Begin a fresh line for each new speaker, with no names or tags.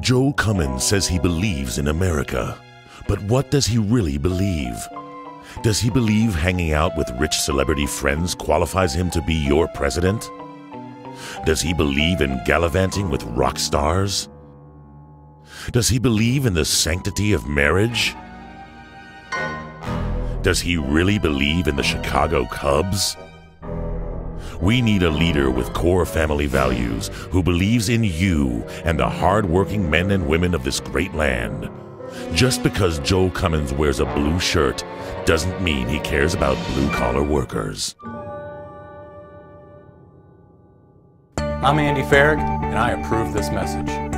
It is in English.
Joel Cummins says he believes in America. But what does he really believe? Does he believe hanging out with rich celebrity friends qualifies him to be your president? Does he believe in gallivanting with rock stars? Does he believe in the sanctity of marriage? Does he really believe in the Chicago Cubs? We need a leader with core family values who believes in you and the hard-working men and women of this great land. Just because Joel Cummins wears a blue shirt doesn't mean he cares about blue-collar workers.
I'm Andy Farag, and I approve this message.